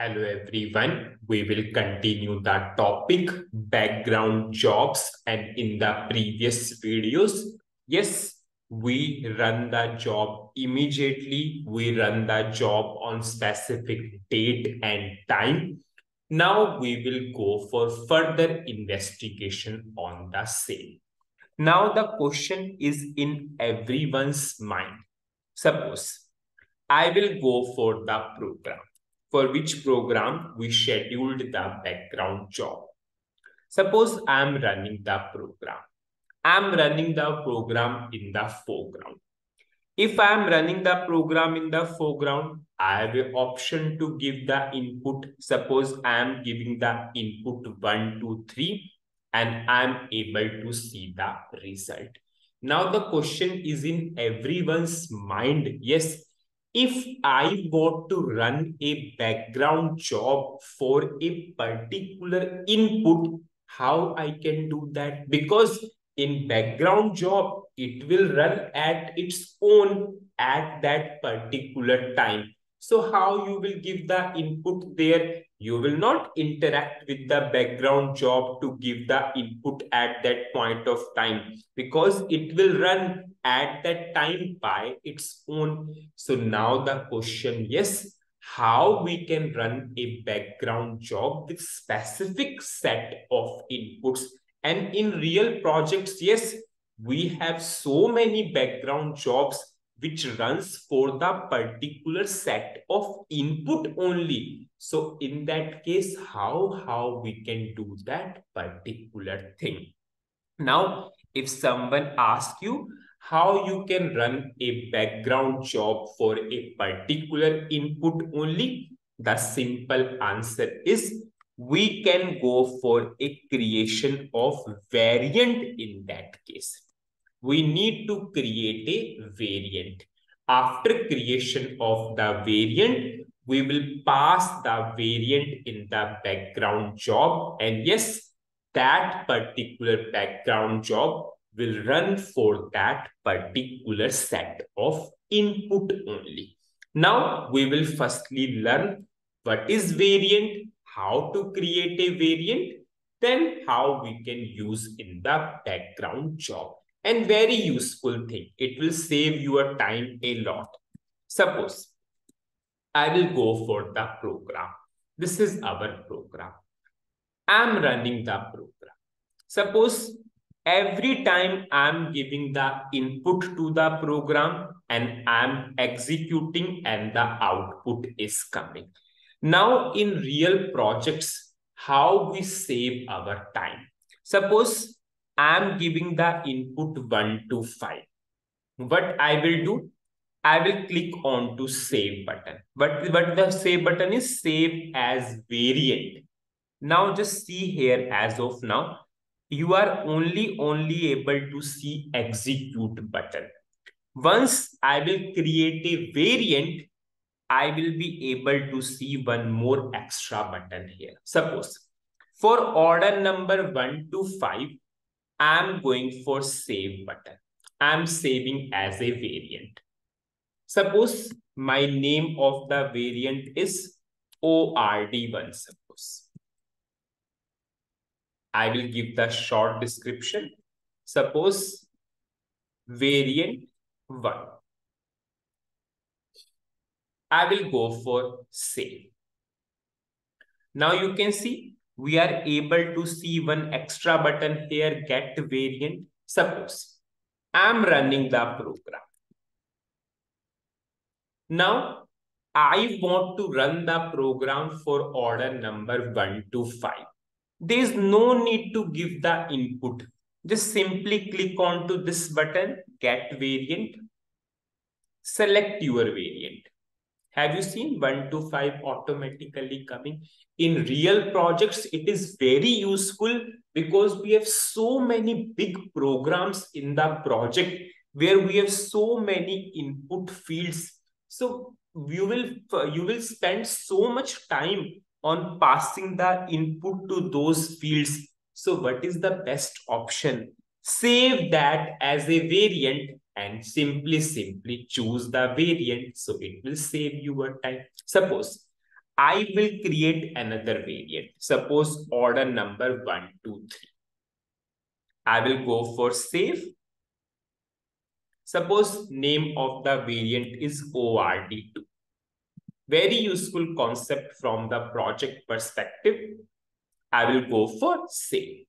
Hello everyone. We will continue the topic background jobs and in the previous videos, yes, we run the job immediately. We run the job on specific date and time. Now we will go for further investigation on the same. Now the question is in everyone's mind. Suppose I will go for the program for which program we scheduled the background job. Suppose I am running the program. I am running the program in the foreground. If I am running the program in the foreground, I have an option to give the input. Suppose I am giving the input 1, 2, 3 and I am able to see the result. Now the question is in everyone's mind. Yes, if I want to run a background job for a particular input, how I can do that? Because in background job, it will run at its own at that particular time. So how you will give the input there? You will not interact with the background job to give the input at that point of time because it will run at that time by its own. So now the question, yes, how we can run a background job with specific set of inputs. And in real projects, yes, we have so many background jobs which runs for the particular set of input only. So in that case, how, how we can do that particular thing. Now, if someone asks you how you can run a background job for a particular input only, the simple answer is we can go for a creation of variant in that case we need to create a variant. After creation of the variant, we will pass the variant in the background job. And yes, that particular background job will run for that particular set of input only. Now, we will firstly learn what is variant, how to create a variant, then how we can use in the background job and very useful thing. It will save your time a lot. Suppose I will go for the program. This is our program. I'm running the program. Suppose every time I'm giving the input to the program and I'm executing and the output is coming. Now in real projects, how we save our time. Suppose I'm giving the input 1 to 5. What I will do, I will click on to save button. But what the save button is save as variant. Now just see here as of now, you are only only able to see execute button. Once I will create a variant, I will be able to see one more extra button here. Suppose for order number 1 to 5, I'm going for save button. I'm saving as a variant. Suppose my name of the variant is ORD1, suppose. I will give the short description. Suppose variant 1. I will go for save. Now you can see we are able to see one extra button here, get variant. Suppose I'm running the program. Now, I want to run the program for order number 1 to 5. There is no need to give the input. Just simply click on to this button, get variant. Select your variant. Have you seen 1 to 5 automatically coming? In real projects, it is very useful because we have so many big programs in the project where we have so many input fields. So you will, you will spend so much time on passing the input to those fields. So what is the best option? Save that as a variant and simply, simply choose the variant. So it will save your time. Suppose I will create another variant. Suppose order number one, two, three. I will go for save. Suppose name of the variant is ORD2. Very useful concept from the project perspective. I will go for save.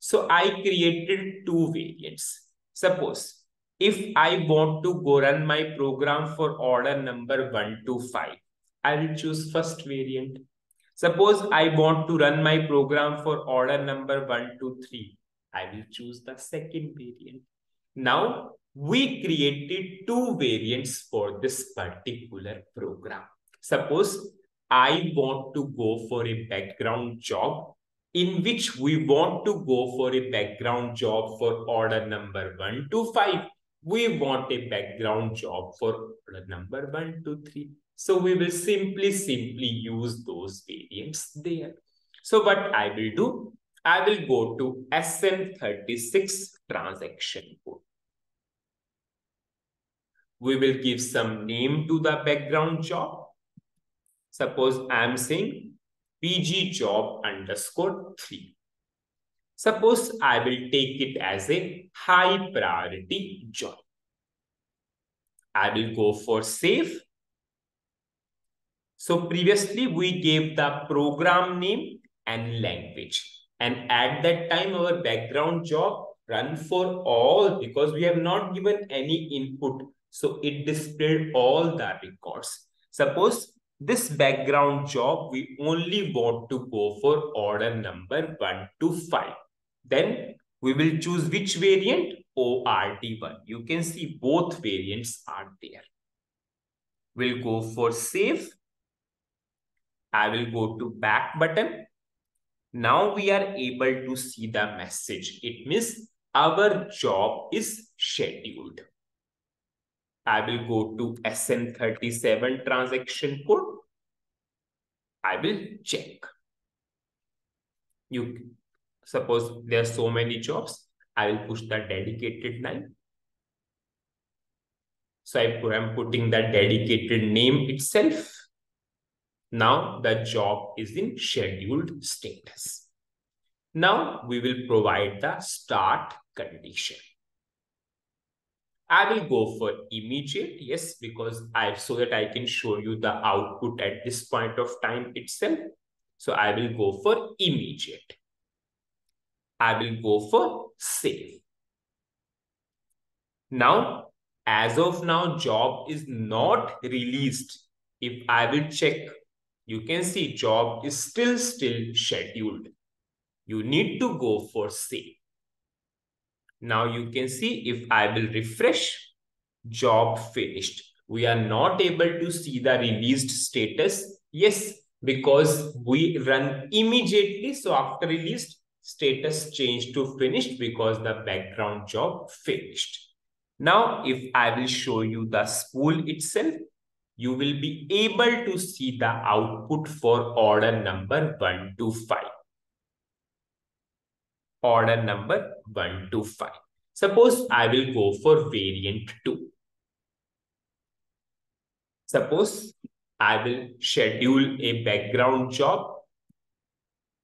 So I created two variants. Suppose if I want to go run my program for order number 125, I will choose first variant. Suppose I want to run my program for order number 123, I will choose the second variant. Now, we created two variants for this particular program. Suppose I want to go for a background job in which we want to go for a background job for order number 1 to 5. We want a background job for order number 1 to 3. So we will simply, simply use those variants there. So what I will do, I will go to SM36 transaction code. We will give some name to the background job. Suppose I am saying BG job underscore 3. Suppose I will take it as a high priority job. I will go for save. So previously we gave the program name and language. And at that time, our background job run for all because we have not given any input. So it displayed all the records. Suppose this background job, we only want to go for order number 1 to 5. Then we will choose which variant? ORD1. You can see both variants are there. We'll go for save. I will go to back button. Now we are able to see the message. It means our job is scheduled. I will go to SM37 transaction code. I will check. You suppose there are so many jobs. I will push the dedicated line. So I am putting the dedicated name itself. Now the job is in scheduled status. Now we will provide the start condition. I will go for immediate, yes, because I so that I can show you the output at this point of time itself. So I will go for immediate. I will go for save. Now, as of now, job is not released. If I will check, you can see job is still still scheduled. You need to go for save. Now you can see if I will refresh, job finished. We are not able to see the released status. Yes, because we run immediately. So after released, status changed to finished because the background job finished. Now, if I will show you the spool itself, you will be able to see the output for order number 1 to 5 order number 1 to 5. Suppose I will go for variant 2. Suppose I will schedule a background job.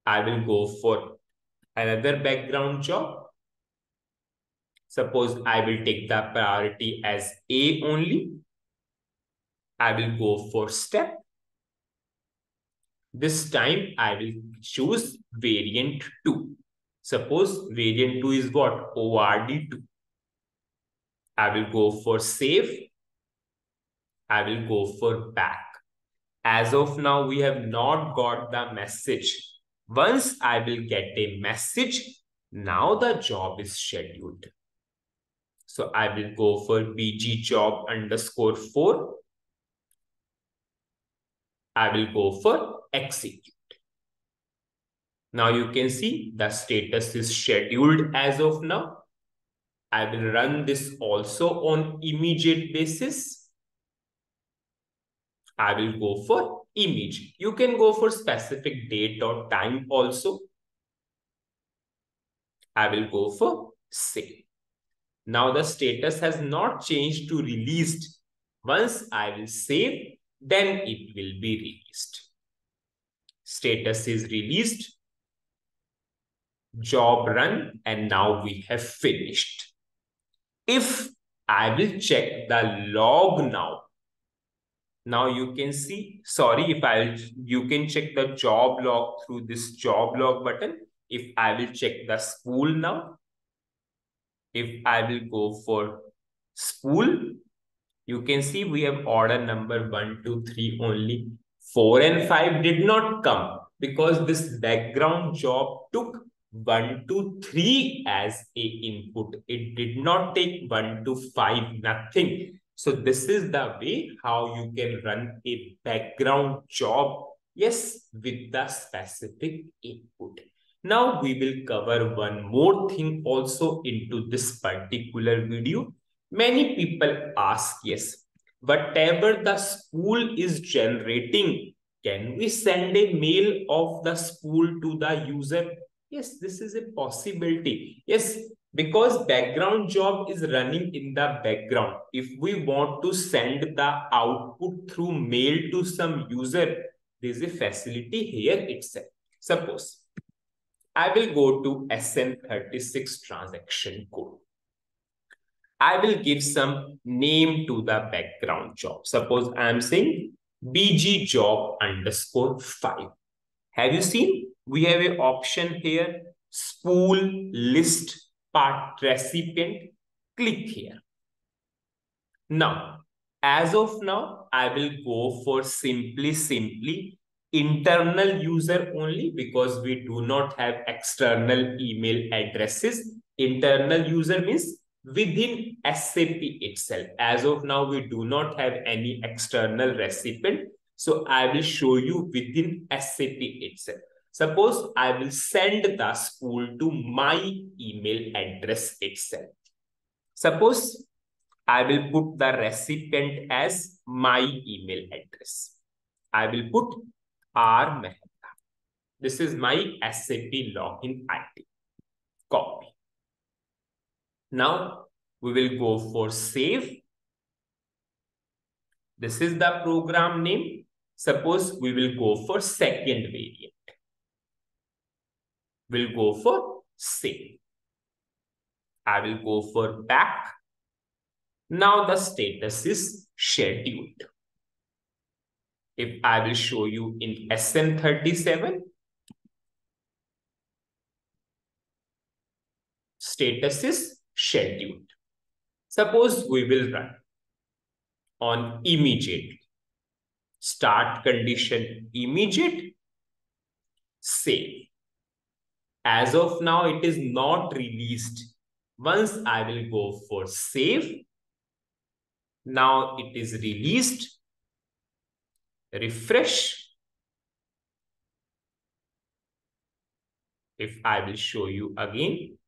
I will go for another background job. Suppose I will take the priority as A only. I will go for step. This time I will choose variant 2. Suppose variant 2 is what? ORD2. I will go for save. I will go for back. As of now, we have not got the message. Once I will get a message, now the job is scheduled. So I will go for BG job underscore 4. I will go for execute. Now you can see the status is scheduled as of now. I will run this also on immediate basis. I will go for image. You can go for specific date or time also. I will go for save. Now the status has not changed to released. Once I will save, then it will be released. Status is released. Job run. And now we have finished. If I will check the log now, now you can see, sorry, if I, you can check the job log through this job log button. If I will check the spool now, if I will go for spool, you can see we have order number one, two, three only. Four and five did not come because this background job took 1 to 3 as a input. It did not take 1 to 5, nothing. So this is the way how you can run a background job, yes, with the specific input. Now we will cover one more thing also into this particular video. Many people ask, yes, whatever the spool is generating, can we send a mail of the spool to the user? Yes, this is a possibility. Yes, because background job is running in the background. If we want to send the output through mail to some user, there is a facility here itself. Suppose I will go to SM36 transaction code. I will give some name to the background job. Suppose I am saying BG job underscore 5. Have you seen? We have an option here, spool list part recipient. Click here. Now, as of now, I will go for simply, simply internal user only because we do not have external email addresses. Internal user means within SAP itself. As of now, we do not have any external recipient. So I will show you within SAP itself. Suppose I will send the spool to my email address itself. Suppose I will put the recipient as my email address. I will put R Mehta. This is my SAP login ID. Copy. Now we will go for save. This is the program name. Suppose we will go for second variant. We'll go for save. I will go for back. Now the status is scheduled. If I will show you in SM37, status is scheduled. Suppose we will run on immediately start condition immediate, save. As of now, it is not released. Once I will go for save, now it is released, refresh. If I will show you again,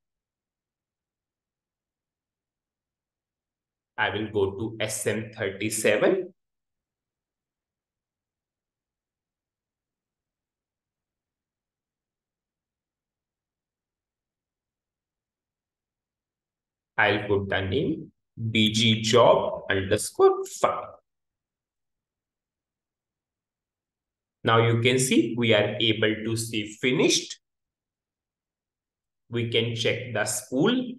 I will go to SM37 I'll put the name bg job underscore file. Now you can see we are able to see finished. We can check the spool.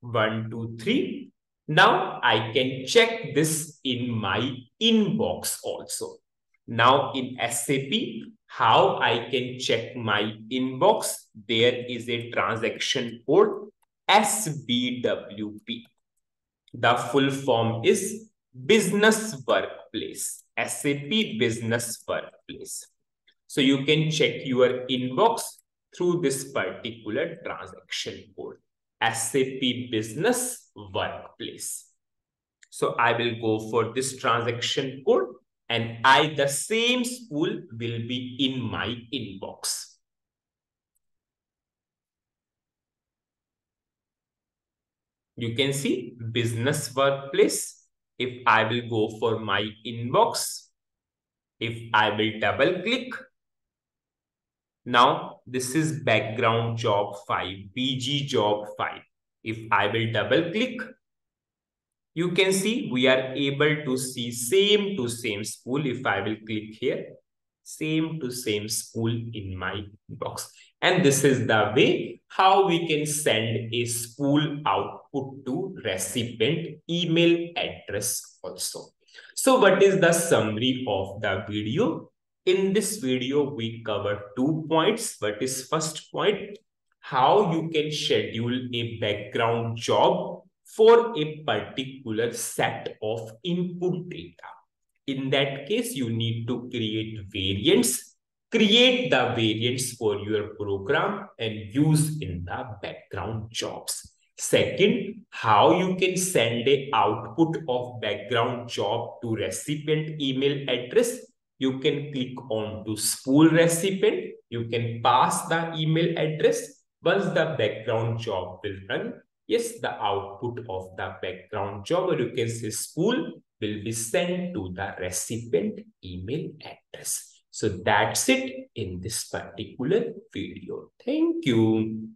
One, two, three. Now I can check this in my inbox also. Now in SAP, how I can check my inbox? There is a transaction code SBWP. The full form is Business Workplace, SAP Business Workplace. So you can check your inbox through this particular transaction code, SAP Business Workplace. So I will go for this transaction code and I, the same spool will be in my inbox. You can see business workplace. If I will go for my inbox, if I will double click, now this is background job 5, BG job 5. If I will double click, You can see we are able to see same to same spool. If I will click here, same to same spool in my box. And this is the way how we can send a spool output to recipient email address also. So what is the summary of the video? In this video, we cover two points. What is first point? How you can schedule a background job for a particular set of input data. In that case, you need to create variants, create the variants for your program and use in the background jobs. Second, how you can send a output of background job to recipient email address. You can click on to spool recipient. You can pass the email address. Once the background job will run, yes, the output of the background job, or you can say spool, will be sent to the recipient email address. So that's it in this particular video. Thank you.